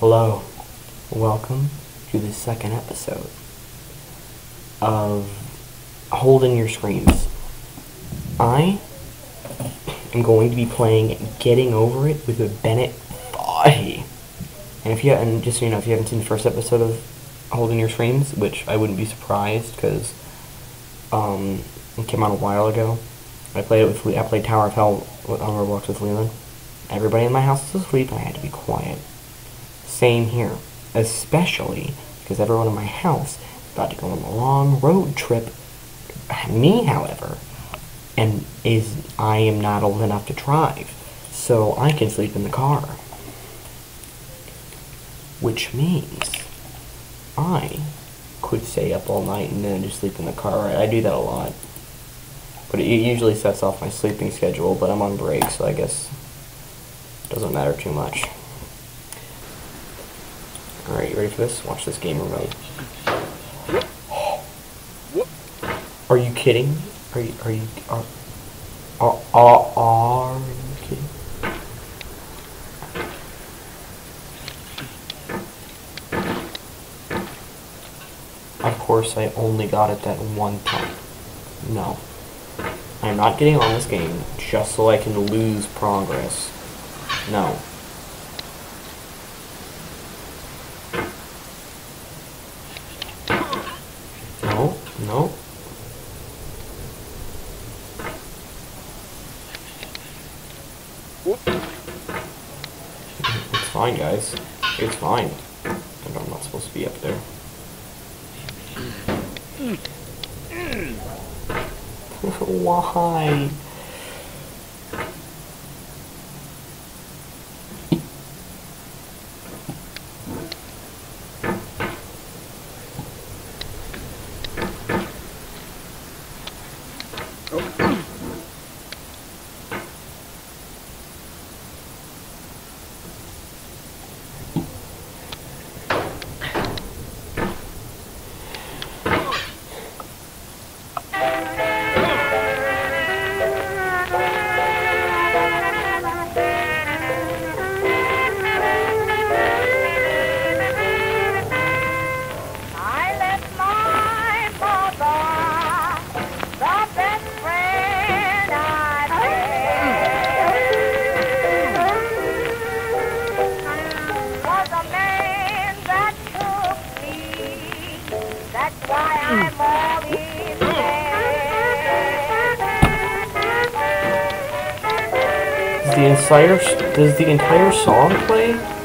Hello. Welcome to the second episode of Holding Your Screams. I am going to be playing Getting Over It with a Bennett Foddy. And if you and just so you know, if you haven't seen the first episode of Holding Your Screams, which I wouldn't be surprised because um, it came out a while ago. I played it with I played Tower of Hell with- on Roblox with Leland. Everybody in my house was asleep, and I had to be quiet. Same here, especially because everyone in my house is about to go on a long road trip. Me, however, and is I am not old enough to drive, so I can sleep in the car. Which means I could stay up all night and then just sleep in the car. I do that a lot. But it usually sets off my sleeping schedule, but I'm on break, so I guess it doesn't matter too much. Alright, you ready for this? Watch this gamer mode. Are you kidding? Are you, are you, are, are, are, are you kidding? Of course, I only got it that one time. No. I'm not getting on this game just so I can lose progress. No. No, no. It's fine, guys. It's fine. And I'm not supposed to be up there. Why? That's why I'm Does the entire does the entire song play?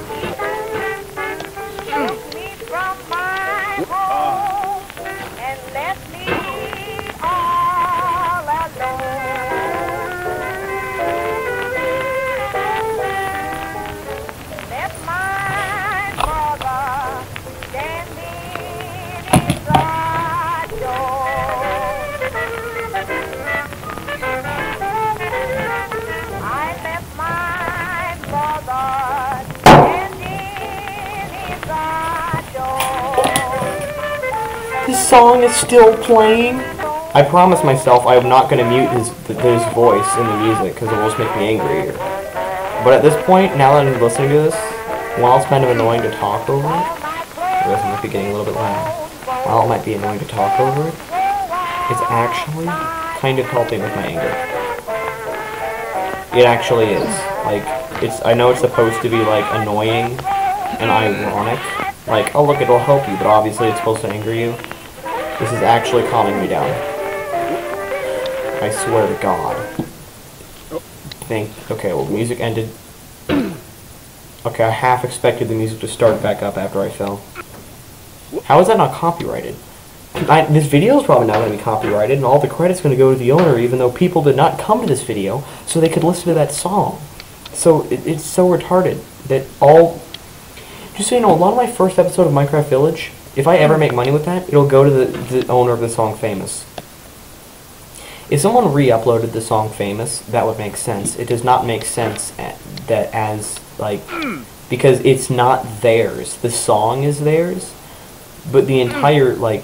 Song is still playing. I promised myself I'm not going to mute his his voice in the music because it will just make me angrier. But at this point, now that I'm listening to this, while it's kind of annoying to talk over it, might be getting a little bit loud. While it might be annoying to talk over it, it's actually kind of helping with my anger. It actually is. Like, it's. I know it's supposed to be like annoying and ironic. Like, oh look, it'll help you, but obviously it's supposed to anger you. This is actually calming me down. I swear to God. Think. Okay, well, music ended. Okay, I half expected the music to start back up after I fell. How is that not copyrighted? I, this video is probably not going to be copyrighted, and all the credit's going to go to the owner, even though people did not come to this video so they could listen to that song. So it, it's so retarded that all. Just so you know, a lot of my first episode of Minecraft Village, if I ever make money with that, it'll go to the, the owner of the song Famous. If someone re-uploaded the song Famous, that would make sense. It does not make sense that as like because it's not theirs. The song is theirs, but the entire like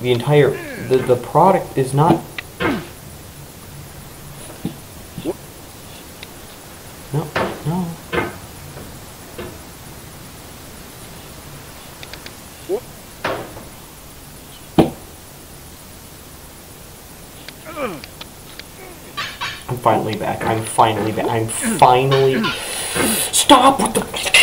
the entire the the product is not. I'm finally back. I'm finally back. I'm finally. Stop! with the.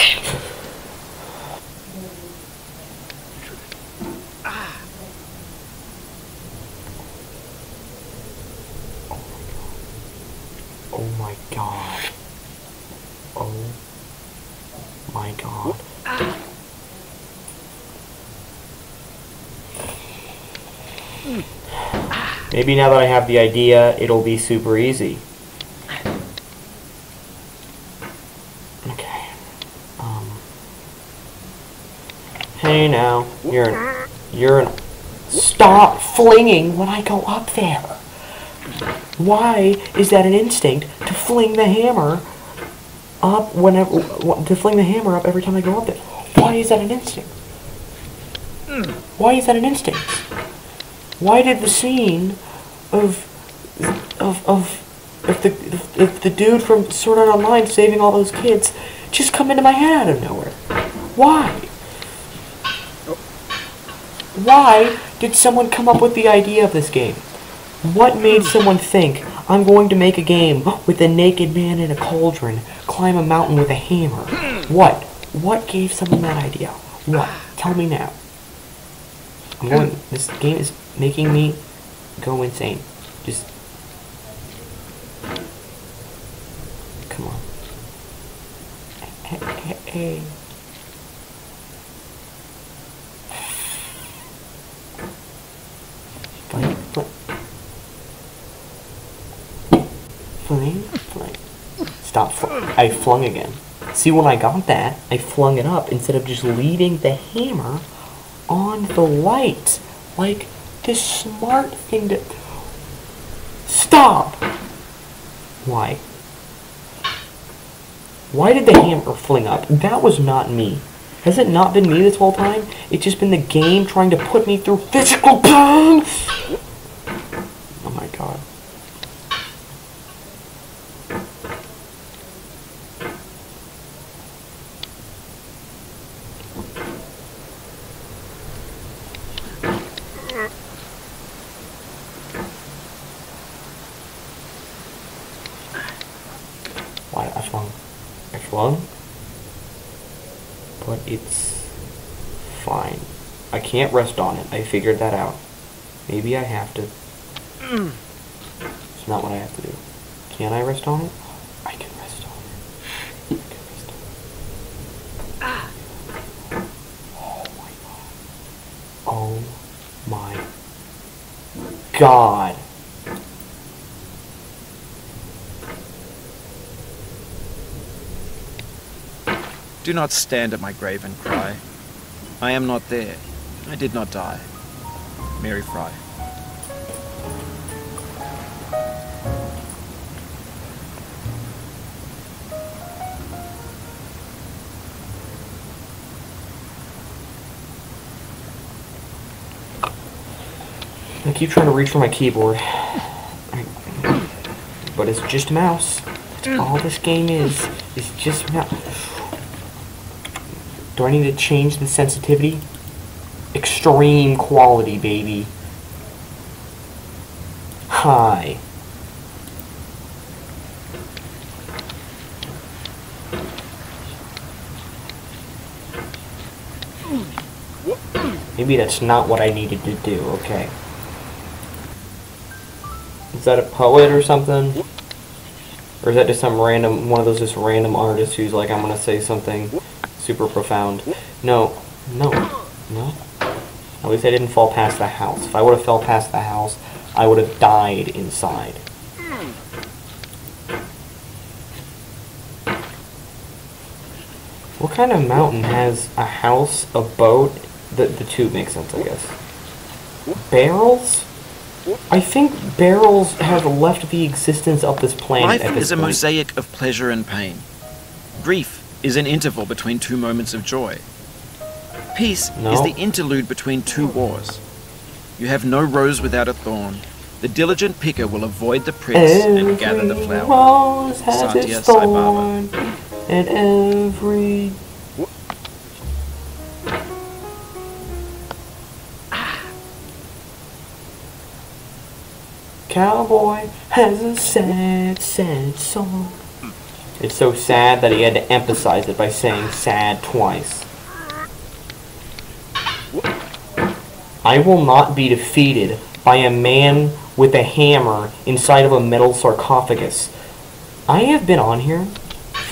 Maybe now that I have the idea, it'll be super easy. Okay. Um. Hey now, you're an, you're an, stop flinging when I go up there. Why is that an instinct to fling the hammer up whenever to fling the hammer up every time I go up there? Why is that an instinct? Why is that an instinct? Why did the scene of of of if the if, the dude from Sword Art Online saving all those kids just come into my head out of nowhere? Why? Why did someone come up with the idea of this game? What made someone think I'm going to make a game with a naked man in a cauldron climb a mountain with a hammer? What? What gave someone that idea? What? Tell me now. I'm going. This game is making me go insane. Just come on. Hey, hey, hey. Stop. Fl- I flung again. See, when I got that, I flung it up instead of just leaving the hammer on the light. Like, the smart thing to. Stop! Why? Why did the hammer fling up? That was not me. Has it not been me this whole time? It's just been the game trying to put me through physical pain? Oh my god. Why I flung? I flung? But it's fine. I can't rest on it. I figured that out. Maybe I have to. It's not what I have to do. Can I rest on it? I can rest on it. I can rest on it. Oh my god. Oh my god. Do not stand at my grave and cry. I am not there. I did not die. Mary Fry. I keep trying to reach for my keyboard. But it's just a mouse. That's mm. all this game is. It's just a mouse. Do I need to change the sensitivity? Extreme quality, baby. Hi. Maybe that's not what I needed to do, okay. Is that a poet or something? Or is that just some random, one of those just random artists who's like, I'm gonna say something super profound? No, no, no. At least I didn't fall past the house. If I would have fell past the house, I would have died inside. What kind of mountain has a house, a boat? The, the two make sense, I guess. Barrels? I think barrels have left the existence of this planet Life this is a point. mosaic of pleasure and pain. Grief is an interval between two moments of joy. Peace is the interlude between two wars. You have no rose without a thorn. The diligent picker will avoid the pricks and gather the Every flower. rose has Satya its Sai thorn, and every cowboy has a sad, sad song. Hmm. It's so sad that he had to emphasize it by saying sad twice. I will not be defeated by a man with a hammer inside of a metal sarcophagus. I have been on here.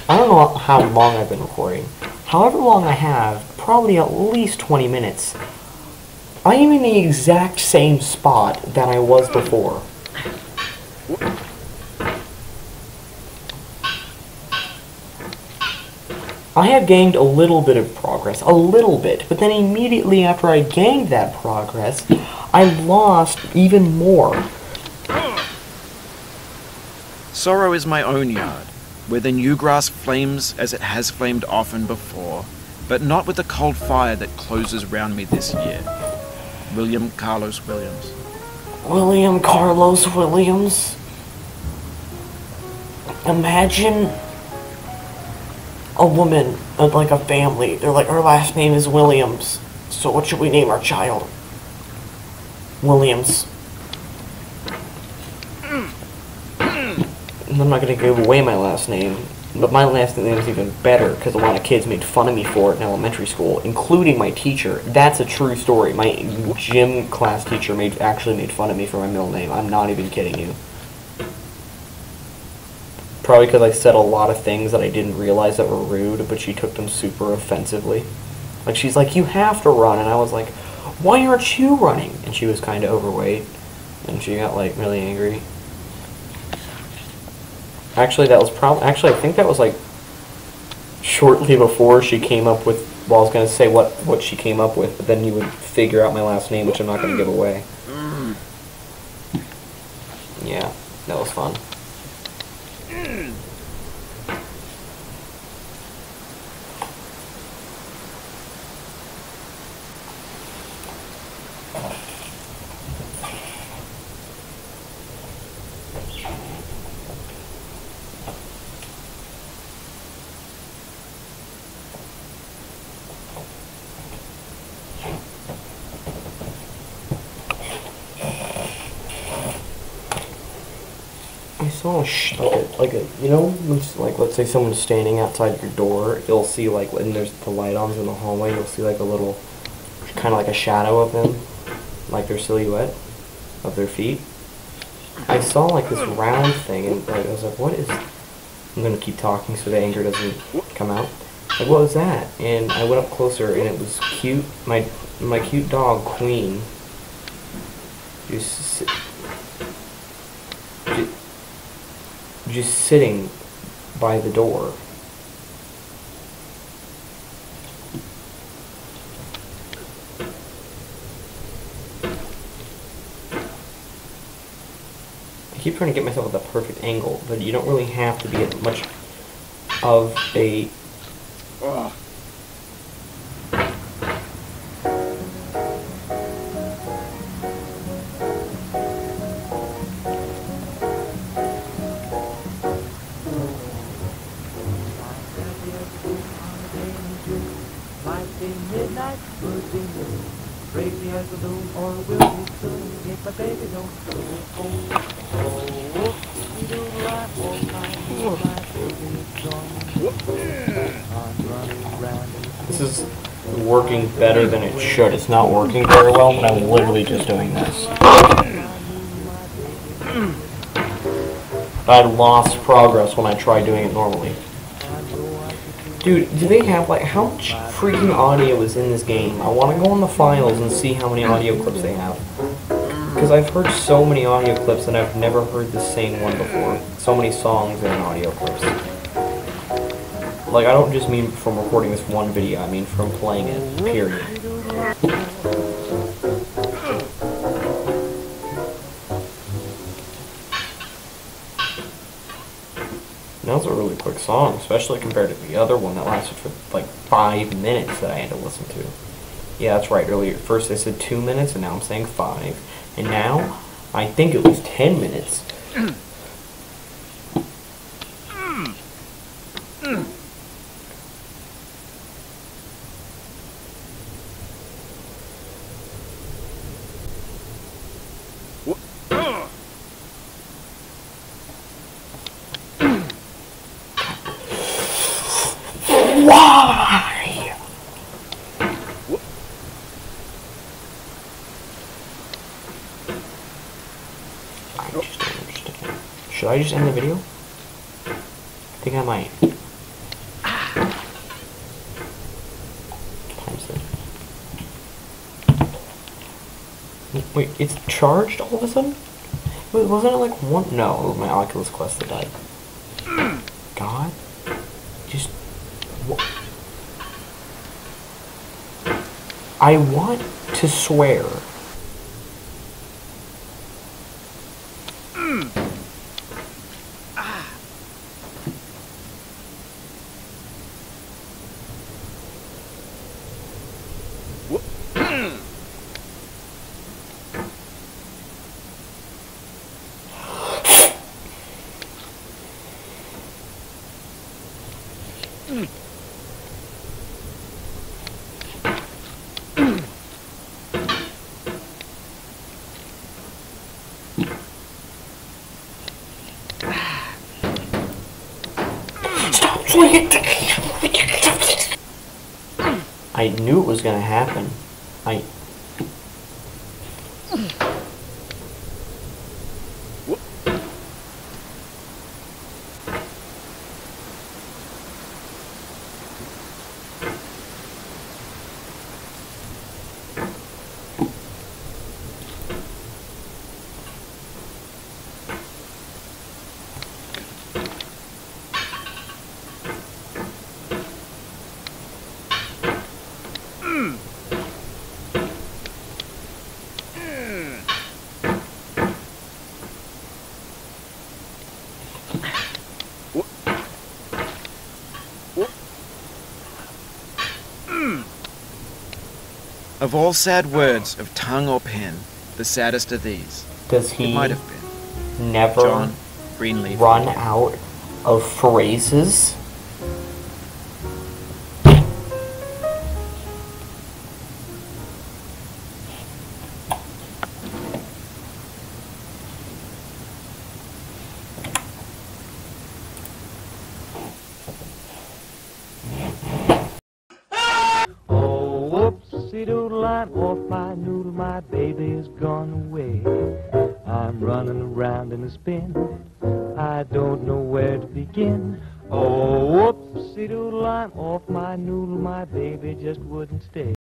I don't know how long I've been recording. However long I have, probably at least 20 minutes. I am in the exact same spot that I was before. I have gained a little bit of progress, a little bit, but then immediately after I gained that progress, I lost even more. Sorrow is my own yard, where the new grass flames as it has flamed often before, but not with the cold fire that closes round me this year. William Carlos Williams. William Carlos Williams. Imagine a woman, like a family. They're like, her last name is Williams. So what should we name our child? Williams. I'm not gonna give away my last name, but my last name is even better because a lot of kids made fun of me for it in elementary school, including my teacher. That's a true story. My gym class teacher made actually made fun of me for my middle name. I'm not even kidding you. Probably because I said a lot of things that I didn't realize that were rude, but she took them super offensively. Like she's like, "You have to run," and I was like, "Why aren't you running?" And she was kind of overweight, and she got like really angry. Actually, that was probably actually I think that was like shortly before she came up with. Well, I was gonna say what what she came up with, but then you would figure out my last name, which I'm not gonna give away. Mm. Yeah, that was fun. Oh, I sh- like a, like a you know like let's say someone's standing outside your door, you'll see like when there's the light on in the hallway, you'll see like a little kind of like a shadow of them, like their silhouette of their feet. I saw like this round thing, and like, I was like, "What is?" I'm gonna keep talking so the anger doesn't come out. Like, what was that? And I went up closer, and it was cute. My my cute dog Queen. Just just sitting by the door. I keep trying to get myself at the perfect angle, but you don't really have to be at much of a working better than it should. It's not working very well, but I'm literally just doing this. I lost progress when I tried doing it normally. Dude, do they have like how much freaking audio is in this game? I want to go in the files and see how many audio clips they have. Because I've heard so many audio clips and I've never heard the same one before. So many songs and audio clips. Like, I don't just mean from recording this one video, I mean from playing it, period. That was a really quick song, especially compared to the other one that lasted for like five minutes that I had to listen to. Yeah, that's right. Earlier, first I said two minutes, and now I'm saying five. And now, I think it was ten minutes. I just end the video? I think I might. Times it. Wait, it's charged all of a sudden? Wait, wasn't it like one? No, my Oculus Quest that died. God, just. Wha- I want to swear. I knew it was gonna happen. I. Of all sad words of tongue or pen, the saddest are these. Does It he might have been. never John Greenleaf. run out of phrases? Off my noodle, my baby's gone away. I'm running around in a spin, I don't know where to begin. Oh, whoopsie doodle, I'm off my noodle, my baby just wouldn't stay.